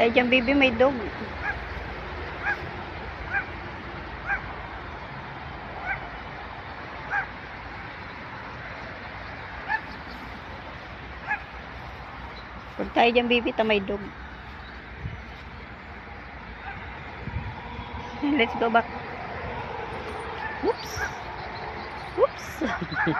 Ay, dyan baby, may dog. Huwag tayo dyan baby, ta may dog. Let's go back. Oops. Oops.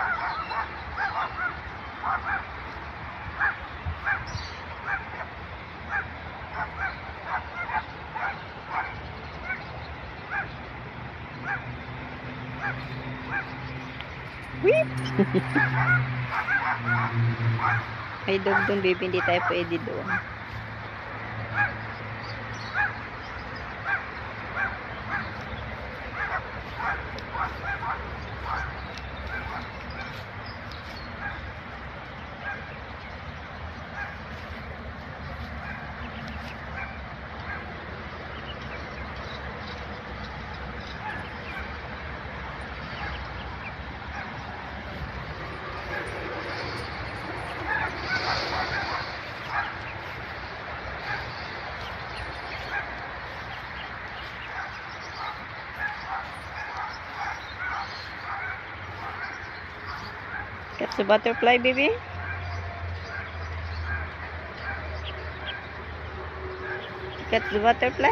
Whip! May dog doon, baby. Hindi tayo pwede doon. Catch a butterfly, baby. Catch the butterfly.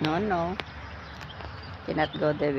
No, no. Cannot go there.